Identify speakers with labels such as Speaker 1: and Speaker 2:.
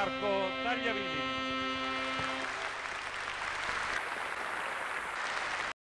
Speaker 1: Marco Tagliavini.